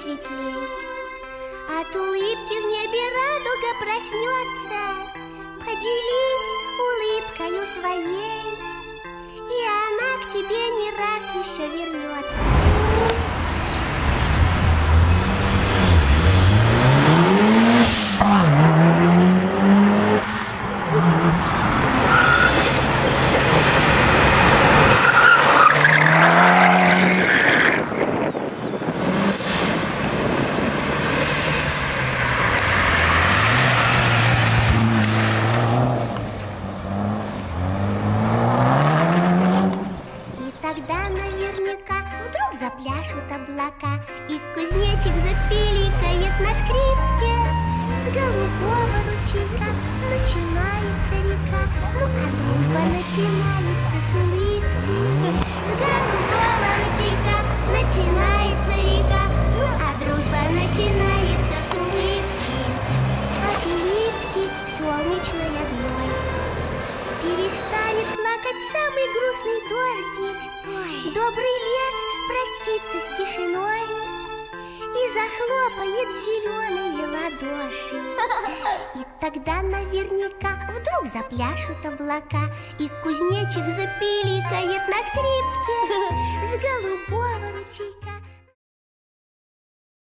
светлей. От улыбки в небе радуга проснется, Поделись улыбкою своей, И она к тебе не раз еще вернется. Запляшут облака И кузнечик запиликает на скрипке. С голубого ручейка начинается река Ну а дружба начинается с улыбки. С голубого ручейка начинается река Ну а дружба начинается с улыбки. От улыбки солнечной одной Перестанет плакать самый грустный дождик. Добрый лес простится с тишиной И захлопает в зеленые ладоши. И тогда наверняка вдруг запляшут облака И кузнечик запиликает на скрипке С ручейка